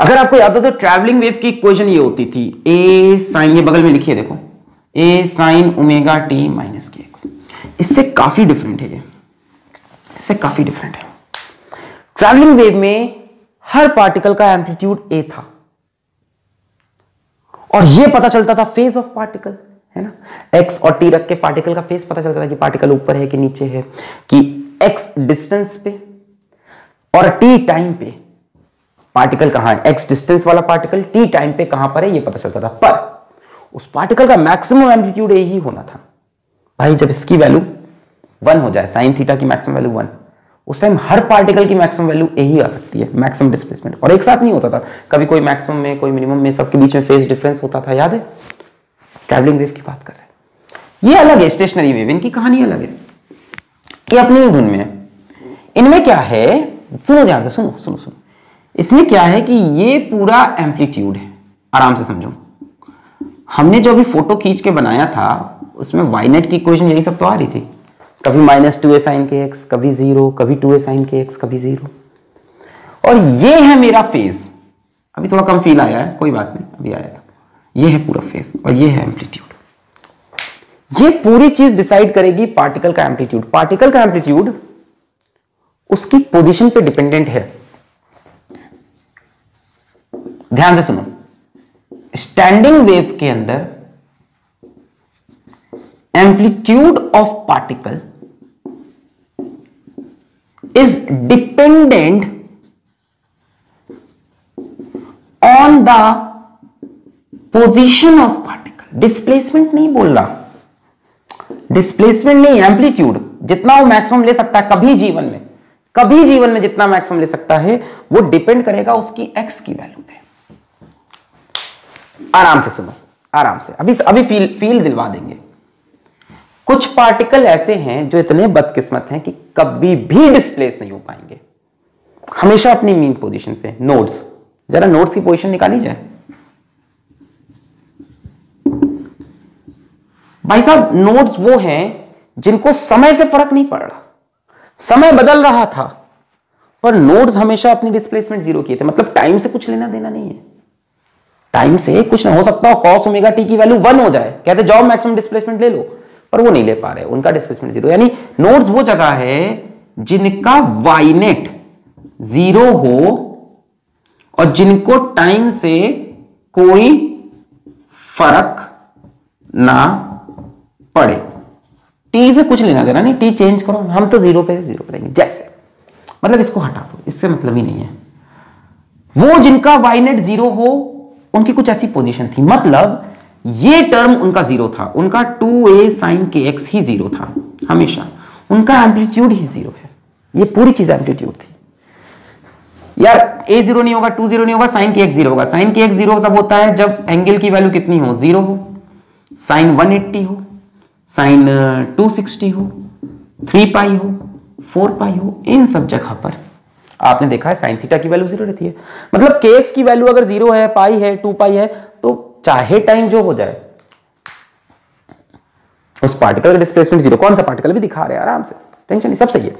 अगर आपको याद हो तो ट्रैवलिंग वेव की इक्वेशन ये होती थी। ए साइन ये बगल में लिखिए देखो। A sine omega t minus k x इससे काफ़ी डिफरेंट है ये। इससे काफ़ी डिफरेंट है। ट्रैवलिंग वेव में हर पार्टिकल का एम्पलीट्यूड ए था। और ये पता चलता था फ़ेज़ ऑफ़ पार्टिकल है ना? एक्स और टी रख के पार्टिकल का फ़ेज़ पता चलता था कि पार्टिकल ऊपर है कि नीचे है, कि एक्स डिस्टेंस पे और टी टाइम पे पार्टिकल कहाँ है? एक्स डिस्टेंस वाला पार्टिकल टी टाइम पे कहाँ पर है? ये पता चलता था। पर उस पार्टिकल का मैक्सिमम एम्पलीट्यूड यही होना था। भाई, जब इसकी वैल्यू वन हो जाए साइन थीटा की मैक्सिमम वैल्यू वन उस टाइम हर पार्टिकल की मैक्सिमम वैल्यू यही आ सकती है मैक्सिमम डिस्प्लेसमेंट और एक साथ नहीं होता था। कभी कोई मैक्सिमम में, कोई मिनिमम में सबके बीच में फ़ेज़ डिफरेंस होता था, याद है? ट्रैवलिंग वेव की बात कर रहे हैं। ये अलग है स्टेशनरी वेव इनकी कहानी अलग है। ये अपनी ही धुन में है इनमें क्या है? सुनो ध्यान से, सुनो सुनो सुनो। इसमें क्या है कि ये पूरा एम्पलीट्यूड है। आराम से समझो। हमने जो अभी फ़ोटो खींच के बनाया था, उसमें वाइनेट की इक्वेशन यही सब तो आ रही थी। कभी minus two A sine k x कभी ज़ीरो कभी two A sine k x कभी ज़ीरो और ये है मेरा फेस अभी थोड़ा कम फील आया है, कोई बात नहीं, अभी आएगा ये है पूरा फेस और ये है एम्पलीट्यूड ये पूरी चीज़ डिसाइड करेगी पार्टिकल का एम्पलीट्यूड पार्टिकल का एम्पलीट्यूड उसकी पोजीशन पे डिपेंडेंट है। ध्यान से सुनो। स्टैंडिंग वेव के अंदर amplitude of particle is dependent on the position of particle displacement नहीं बोल रहा। डिस्प्लेसमेंट नहीं एम्पलीट्यूड जितना वो मैक्सिमम ले सकता है कभी जीवन में, कभी जीवन में जितना मैक्सिमम ले सकता है, वो डिपेंड करेगा उसकी एक्स की वैल्यू आराम से सुनो, आराम से। अभी अभी फील फील दिलवा देंगे। कुछ पार्टिकल ऐसे हैं जो इतने बदकिस्मत हैं कि कभी भी डिस्प्लेस नहीं हो पाएँगे। हमेशा अपनी मीन पोजीशन पे नोड्स जरा नोड्स की पोजीशन निकाली जाए। भाई साहब नोड्स वो हैं जिनको समय से फ़र्क नहीं पड़ रहा। समय बदल रहा था, पर नोड्स हमेशा अपनी डिस्प्लेसमेंट ज़ीरो किए थे। मतलब टाइम से कुछ लेना देना नहीं है। टाइम से कुछ ना हो सकता हो कॉस ओमेगा टी की वैल्यू वन हो जाए। कहते जाओ मैक्सिमम डिस्प्लेसमेंट ले लो, पर वो नहीं ले पा रहे, उनका डिस्प्लेसमेंट ज़ीरो यानी नोड्स वो जगह है जिनका वाइनेट ज़ीरो हो और जिनको टाइम से कोई फ़र्क ना पड़े। टी से कुछ लेना देना नहीं टी चेंज करो, हम तो ज़ीरो पे ज़ीरो करेंगे, जैसे। मतलब इसको हटा दो, इससे मतलब ही नहीं है। वो जिनका वाइनेट ज़ीरो हो उनकी कुछ ऐसी पोजीशन थी। मतलब ये टर्म उनका ज़ीरो था। उनका two A sine k x he zero था, हमेशा। उनका एम्पलीट्यूड ही ज़ीरो है। ये पूरी चीज़ एम्पलीट्यूड थी। यार ए ज़ीरो नहीं होगा टू ज़ीरो नहीं होगा साइन के एक्स ज़ीरो होगा। साइन के एक्स ज़ीरो तब होता है जब एंगल की वैल्यू कितनी हो? ज़ीरो हो। साइन वन एट्टी हो। साइन टू सिक्सटी हो। थ्री पाई हो। फोर पाई हो। इन सब जगह पर। आपने देखा है साइन थीटा की वैल्यू ज़ीरो रहती है। मतलब के एक्स की वैल्यू अगर ज़ीरो है पाई है टू पाई है तो चाहे टाइम जो हो जाए, उस पार्टिकल का डिस्प्लेसमेंट ज़ीरो कौन सा पार्टिकल भी दिखा रहे हैं आराम से। टेंशन नहीं, सब सही है।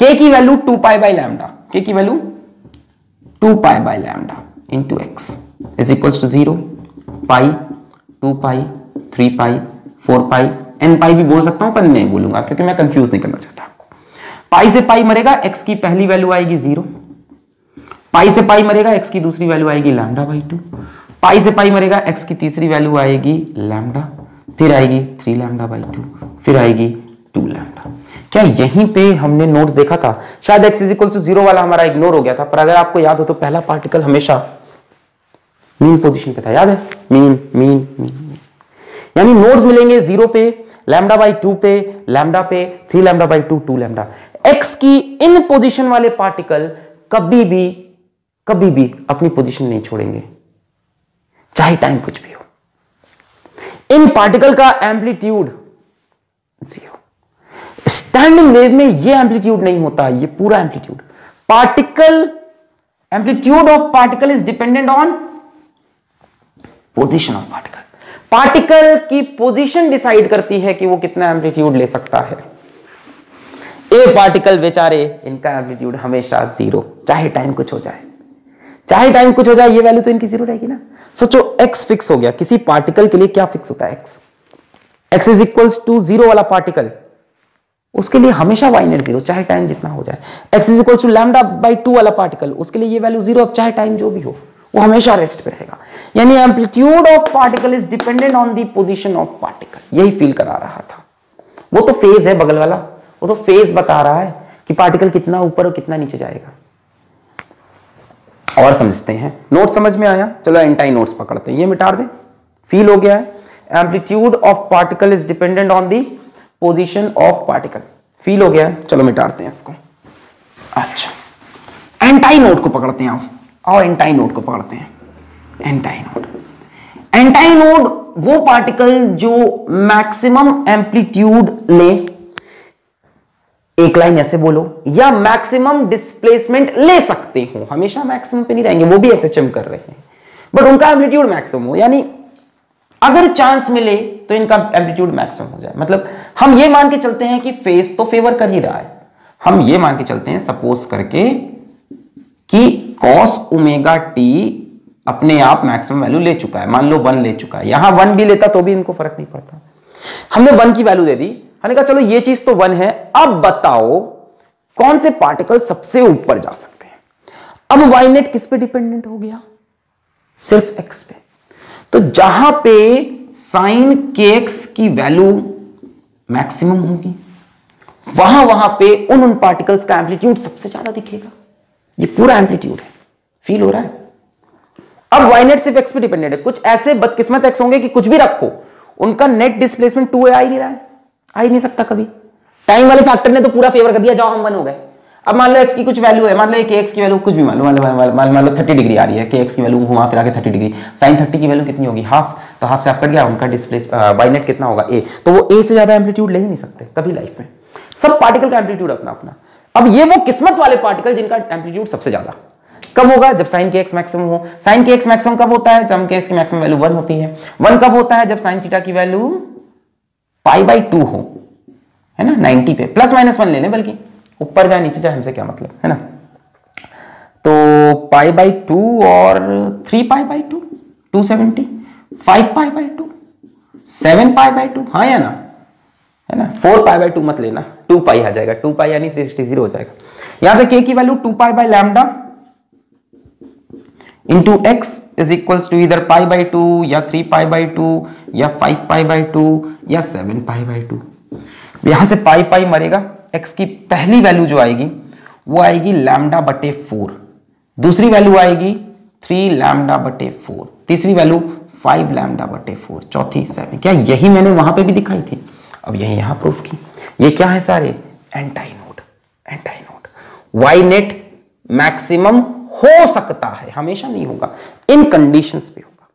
के की value two pi by lambda k की value two pi by lambda into x is equals to zero pi two pi three pi four pi n pi भी बोल सकता हूँ, पर नहीं बोलूँगा, क्योंकि मैं कंफ्यूज नहीं करना चाहता। पाई से पाई मरेगा एक्स की पहली वैल्यू आएगी ज़ीरो पाई से पाई मरेगा एक्स की दूसरी वैल्यू आएगी लैमडा बाई टू पाई से पाई मरेगा एक्स की तीसरी वैल्यू आएगी लैमडा फिर आएगी थ्री लैमडा बाई टू फिर आएगी टू लैमडा क्या यहीं पे हमने नोट्स देखा था? शायद x is equal to zero वाला हमारा इग्नोर हो गया था, पर अगर आपको याद हो तो पहला पार्टिकल हमेशा मीन पोजीशन पे था, याद है? मीन मीन मीन यानी नोड्स मिलेंगे ज़ीरो पे लैमडा बाई टू पे लैमडा पे three lambda by two two lambda x की इन पोजीशन वाले पार्टिकल कभी भी कभी भी अपनी पोजीशन नहीं छोड़ेंगे। चाहे टाइम कुछ भी हो। इन पार्टिकल का एम्पलीट्यूड ज़ीरो स्टैंडिंग वेव में ये एम्पलीट्यूड नहीं होता, ये पूरा amplitude particle amplitude of particle is dependent on position of particle particle की पोजीशन डिसाइड करती है कि वो कितना एम्पलीट्यूड ले सकता है। ए पार्टिकल बेचारे इनका एम्पलीट्यूड हमेशा ज़ीरो चाहे टाइम कुछ हो जाए। चाहे टाइम कुछ हो जाए, ये वैल्यू तो इनकी ज़ीरो रहेगी ना। सोचो एक्स फिक्स हो गया, किसी पार्टिकल के लिए क्या फिक्स होता है x x is equals to zero वाला पार्टिकल उसके लिए हमेशा वाई नेट ज़ीरो चाहे टाइम जितना हो जाए। X is equal to lambda by two वाला पार्टिकल उसके लिए ये वैल्यू ज़ीरो अब चाहे टाइम जो भी हो, वो हमेशा रेस्ट पे रहेगा। यानी amplitude of particle is dependent on the position of particle यही फील करा रहा था। वो तो फ़ेज़ है बगल वाला। वो तो फ़ेज़ बता रहा है कि पार्टिकल कितना ऊपर और कितना नीचे जाएगा। और समझते हैं। नोट समझ में आया? चलो एंटाई नोट्स पकड़ते हैं। ये मिटा दे। फील हो गया है। Amplitude of particle is dependent on the position of particle feel हो गया है। चलो मिटाते हैं इसको। अच्छा। एंटाई नोट को पकड़ते हैं आओ आओ एंटाई नोट को पकड़ते हैं। एंटाई नोट एंटाई नोड वो पार्टिकल जो मैक्सिमम एम्पलीट्यूड ले। एक लाइन ऐसे बोलो, या मैक्सिमम डिस्प्लेसमेंट ले सकते हो। हमेशा मैक्सिमम पे नहीं रहेंगे, वो भी ऐसे चिम कर रहे हैं। बट उनका एम्पलीट्यूड मैक्सिमम हो, यानी अगर चांस मिले तो इनका एम्पलीट्यूड मैक्सिमम हो जाए। मतलब हम ये मान के चलते हैं कि फेस तो फेवर कर ही रहा है। हम ये मान के चलते हैं सपोज़ करके, कि कॉस उमेगा टी अपने आप मैक्सिमम वैल्यू ले चुका है। मान लो वन ले चुका है। यहाँ वन भी लेता तो भी इनको फ़र्क नहीं पड़ता। हमने वन की वैल्यू दे दी। हमने कहा, चलो, ये चीज़ तो वन है, अब बताओ, कौन से पार्टिकल सबसे ऊपर जा सकते हैं? अब वाई नेट किस पे डिपेंडेंट हो गया? सिर्फ़ एक्स पे। तो जहाँ पे साइन के एक्स की वैल्यू मैक्सिमम होगी, वहाँ वहाँ पे उन उन पार्टिकल्स का एम्पलीट्यूड सबसे ज़्यादा दिखेगा। ये पूरा एम्पलीट्यूड है। फील हो रहा है? अब वाई नेट सिर्फ़ एक्स पे डिपेंडेंट है। कुछ ऐसे बदकिस्मत एक्स होंगे कि कुछ भी रखो, उनका नेट डिस्प्लेसमेंट टू ए आ ही नहीं रहा है। आ ही नहीं सकता कभी। टाइम वाले फैक्टर ने तो पूरा फेवर कर दिया, जाओ हम वन हो गए। अब मान लो एक्स की कुछ वैल्यू है, मान लो के एक्स की वैल्यू कुछ भी मान लो मान लो मान लो थर्टी डिग्री आ रही है, के एक्स की वैल्यू घुमा फिर आगे थर्टी डिग्री साइन थर्टी की वैल्यू कितनी होगी? हाफ़ तो हाफ़ से हाफ़ कट गया, उनका डिस्प्लेस बाई नेट कितना होगा? ए तो वो ए से ज़्यादा एम्पलीट्यूड ले ही नहीं सकते कभी लाइफ में। सब पार्टिकल का एम्पलीट्यूड अपना अपना। अब ये वो किस्मत वाले पार्टिकल जिनका एम्पलीट्यूड सबसे ज़्यादा। कब होगा? जब साइन के एक्स मैक्सिमम हो। साइन के एक्स मैक्सिमम कब होता है? जब के एक्स की मैक्सिमम वैल्यू वन होती है। वन कब होता है? जब साइन थीटा की वैल्यू पाई बाई टू हो, है ना, नाइनटी पे, प्लस माइनस वन ले लें बल्कि ऊपर जाए, नीचे जाए, हमसे क्या मतलब है ना? तो पाई बाई टू और three pi by two two seventy, five pi by two, seven pi by two हाँ या ना? है ना? फोर पाई बाई टू मत लेना, टू पाई आ जाएगा, टू पाई यानी थ्री सिक्सटी ज़ीरो हो जाएगा। यहाँ से के की value two pi by lambda into x is equals to इधर पाई बाई टू या थ्री पाई बाई टू या फाइव पाई बाई टू या सेवन पाई बाई टू यहाँ से पाई पाई मरेगा एक्स की पहली वैल्यू जो आएगी, वो आएगी लैमडा बटे फोर दूसरी वैल्यू आएगी थ्री लैमडा बटे फोर तीसरी वैल्यू फाइव लैमडा बटे फोर चौथी सेवन क्या यही मैंने वहाँ पे भी दिखाई थी? अब यही यहाँ प्रूफ की। ये क्या है सारे? Antinode antinode y net maximum हो सकता है, हमेशा नहीं होगा, इन कंडीशंस पे होगा।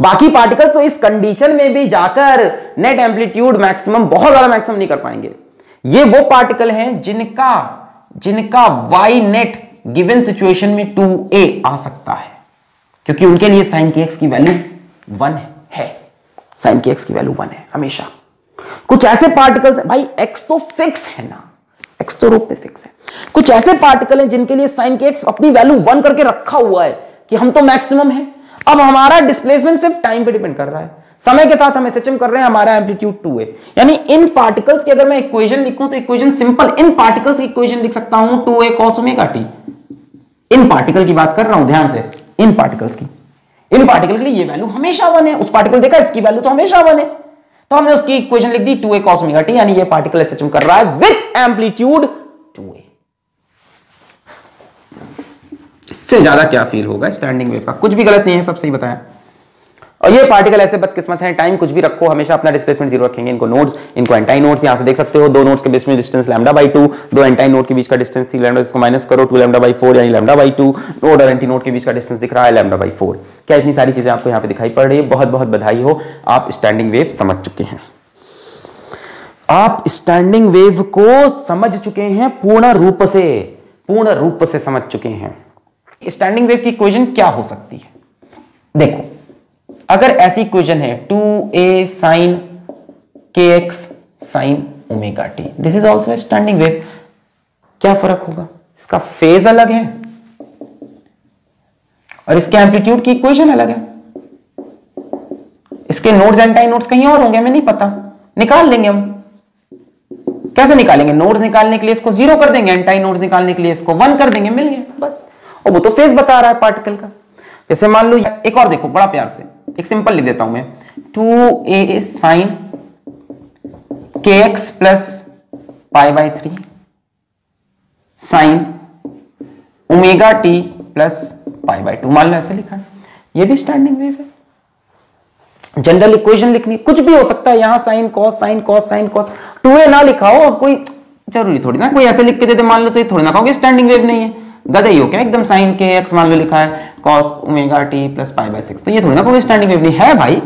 बाकी पार्टिकल्स तो इस कंडीशन में भी जाकर नेट एम्पलीट्यूड मैक्सिमम बहुत ज़्यादा मैक्सिमम नहीं कर पाएँगे। ये वो पार्टिकल हैं जिनका जिनका वाई नेट गिवन सिचुएशन में टू ए आ सकता है। क्योंकि उनके लिए साइन के एक्स की वैल्यू वन है। साइन के एक्स की वैल्यू वन है, हमेशा। कुछ ऐसे पार्टिकल्स भाई एक्स तो फिक्स है ना। एक्स तो रूप पे फिक्स है। कुछ ऐसे पार्टिकल हैं जिनके लिए साइन के एक्स अपनी वैल्यू वन करके रखा हुआ है कि हम तो मैक्सिमम है। अब हमारा डिस्प्लेसमेंट सिर्फ़ टाइम पे डिपेंड कर रहा है। समय के साथ हम एसएचएम कर रहे हैं, हमारा एम्पलीट्यूड टू है। यानी इन पार्टिकल्स की अगर मैं इक्वेशन लिखूं तो इक्वेशन सिंपल इन पार्टिकल्स की इक्वेशन लिख सकता हूँ two A cos omega t in particle की बात कर रहा हूँ, ध्यान से, इन पार्टिकल्स की। इन पार्टिकल के लिए ये वैल्यू हमेशा वन है, उस पार्टिकल देखा, इसकी वैल्यू तो हमेशा वन है। तो हमने उसकी इक्वेशन लिख दी two A cos omega t यानी ये पार्टिकल एसएचएम कर रहा है विथ एम्पलीट्यूड टू ए इससे ज़्यादा क्या फील होगा? स्टैंडिंग वेव का कुछ भी गलत नहीं है, सब सही बताया। और ये पार्टिकल ऐसे बदकिस्मत है टाइम कुछ भी रखो, हमेशा अपना डिस्प्लेसमेंट ज़ीरो रखेंगे। इनको नोड्स इनको एंटाई नोड्स यहाँ से देख सकते हो। दो नोड्स के बीच में डिस्टेंस लैम्डा बाई टू दो एंटाई नोड के बीच का डिस्टेंस थी लैम्डा इसको माइनस करो टू लैम्डा बाई फोर यानी लैम्डा बाई टू नोड और एंटी नोड के बीच का डिस्टेंस दिख रहा है लैम्डा बाई फोर क्या इतनी सारी चीज़ें आपको यहाँ पे दिखाई पड़ रही है? बहुत बहुत बधाई हो। आप स्टैंडिंग वेव समझ चुके हैं। आप स्टैंडिंग वेव को समझ चुके हैं पूर्ण रूप से। पूर्ण रूप से समझ चुके हैं। स्टैंडिंग वेव की इक्वेशन क्या हो सकती है? देखो अगर ऐसी इक्वेशन है टू ए साइन के x sine omega t this is also standing wave क्या फ़र्क होगा? इसका फ़ेज़ अलग है और इसके एम्पलीट्यूड की इक्वेशन अलग है। इसके नोड्स एंटी नोड्स कहीं और होंगे, हमें नहीं पता। निकाल लेंगे हम। कैसे निकालेंगे? नोड्स निकालने के लिए इसको ज़ीरो कर देंगे एंटी नोड्स निकालने के लिए इसको वन कर देंगे, मिल गया, बस। और वो तो फेस बता रहा है पार्टिकल का। जैसे मान लो, एक और देखो, बड़ा प्यार से। एक सिंपल लिख देता हूँ मैं। टू ए साइन के x plus pi by three sine omega t plus pi by two. मान लो ऐसे लिखा है। ये भी स्टैंडिंग वेव है। जनरल इक्वेशन लिखनी कुछ भी हो सकता है। यहाँ sine cos sine cos sine cos two A ना लिखाओ अब कोई ज़रूरी थोड़ी ना। कोई ऐसे लिख के देते मान लो तो ये थोड़ी ना कहोगे स्टैंडिंग वेव नहीं है। ही हो क्या एकदम साइन के एक्स मान लो लिखा है cos omega t plus pi by six तो ये थोड़ी ना कोई स्टैंडिंग वेव नहीं है भाई।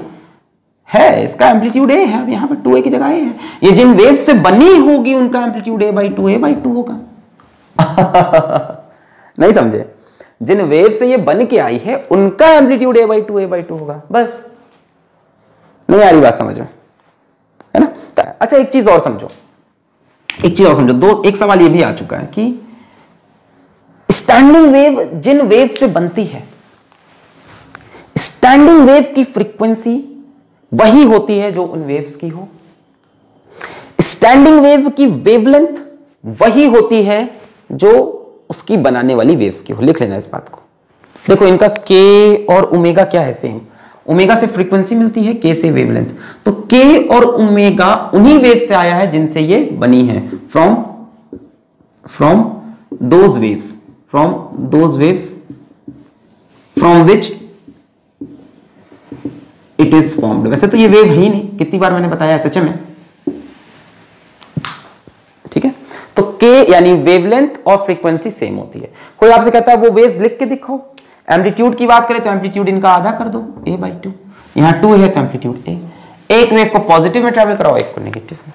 है, इसका एम्पलीट्यूड ए है यहाँ पर टू ए की जगह ए है। ये जिन वेव से बनी होगी, उनका amplitude A by two A by two होगा। नहीं समझे? जिन वेव से ये बन के आई है, उनका amplitude A by two A by two होगा। बस। नहीं आ रही बात, समझ। में है ना? अच्छा एक चीज़ और समझो। एक चीज़ और समझो। दो, एक सवाल ये भी आ चुका है कि स्टैंडिंग वेव जिन वेव से बनती है स्टैंडिंग वेव की फ्रीक्वेंसी वही होती है जो उन वेव्स की हो। स्टैंडिंग वेव की वेवलेंथ वही होती है जो उसकी बनाने वाली वेव्स की हो। लिख लेना इस बात को। देखो, इनका के और ओमेगा क्या है सेम ओमेगा से फ्रीक्वेंसी मिलती है के से वेवलेंथ तो के और ओमेगा उन्हीं वेव से आया है जिनसे ये बनी है। From from those waves from those waves from which it is formed वैसे तो ये वेव है ही नहीं। कितनी बार मैंने बताया सच में? ठीक है? तो के यानी वेवलेंथ और फ्रीक्वेंसी सेम होती है। कोई आपसे कहता है, वो वेव्स लिख के दिखाओ। एम्पलीट्यूड की बात करें तो एम्पलीट्यूड इनका आधा कर दो। ए बाई टू यहाँ टू है तो एम्पलीट्यूड ए एक वेव को पॉजिटिव में ट्रेवल कराओ, एक को नेगेटिव में।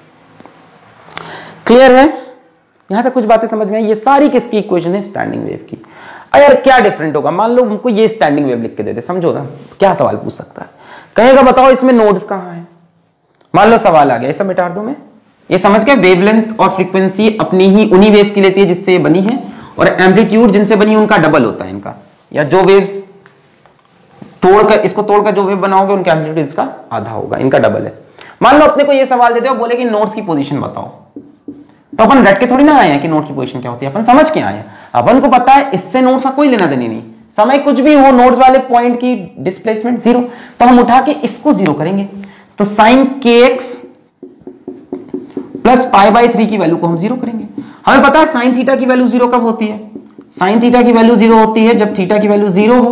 क्लियर है? यहाँ तक कुछ बातें समझ में आई, ये सारी किसकी इक्वेशन है? स्टैंडिंग वेव की। यार, क्या डिफरेंट होगा? मान लो हमको ये स्टैंडिंग वेव लिख के दे दे, समझो ना, क्या सवाल पूछ सकता है? कहेगा, बताओ इसमें नोड्स कहाँ है? मान लो सवाल आ गया, ऐसा मिटा दो मैं। ये समझ गया वेवलेंथ और फ्रीक्वेंसी अपनी ही उन्हीं वेव्स की लेती है जिससे ये बनी है, और एम्पलीट्यूड जिनसे बनी है, उनका डबल होता है इनका। या जो वेव्स तोड़कर, इसको तोड़कर जो वेव बनाओगे, उनका एम्पलीट्यूड इसका आधा होगा, इनका डबल है। मान लो अपने को ये सवाल देते हो बोले कि नोट्स की पोजीशन बताओ। तो अपन रट के थोड़ी ना आए हैं कि नोट की पोजीशन क्या होती है। अपन समझ के आए हैं। अपन को पता है, इससे नोट्स का कोई लेना देनी नहीं। समय कुछ भी हो, नोट्स वाले पॉइंट की डिस्प्लेसमेंट ज़ीरो तो हम उठा के इसको ज़ीरो करेंगे। तो साइन के x plus pi by three की वैल्यू को हम ज़ीरो करेंगे। हमें पता है साइन थीटा की वैल्यू ज़ीरो कब होती है? साइन थीटा की वैल्यू ज़ीरो होती है जब थीटा की वैल्यू ज़ीरो हो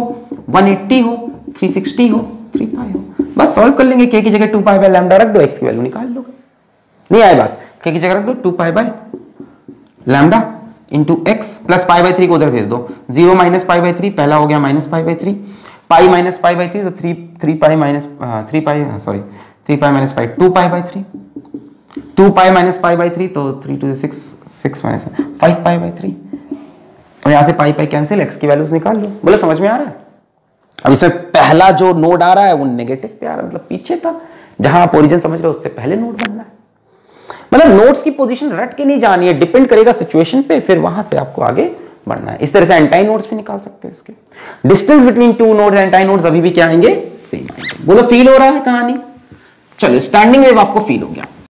180 हो 360 हो 3 पाई हो। बस सॉल्व कर लेंगे के की जगह 2 पाई बाय लैम्डा रख दो एक्स की वैल्यू निकाल लो। नहीं आए बात के की जगह रख दो 2 pi by lambda into x plus pi by three को उधर भेज दो zero minus pi by three पहला हो गया minus pi by three pi minus pi by three तो three three pi minus three pi sorry three pi minus pi two pi by three two pi minus pi by three तो three two six six minus five pi by three और यहाँ से पाई pi cancel x की values निकाल लो। बोले, समझ में आ रहा है? अब इसमें पहला जो नोड आ रहा है, वो नेगेटिव पे आ रहा है मतलब पीछे था। जहाँ आप ओरिजिन समझ रहे हो, उससे पहले नोड बनना है। मतलब नोट्स की पोजीशन रट के नहीं जानी है डिपेंड करेगा सिचुएशन पे, फिर वहाँ से आपको आगे बढ़ना है। इस तरह से एंटाई नोट्स भी निकाल सकते हैं इसके। Distance between two nodes antinodes अभी भी क्या आएँगे? सेम आएँगे। बोलो फील हो रहा है कहानी? चलो स्टैंडिंग वेव आपको फील हो गया।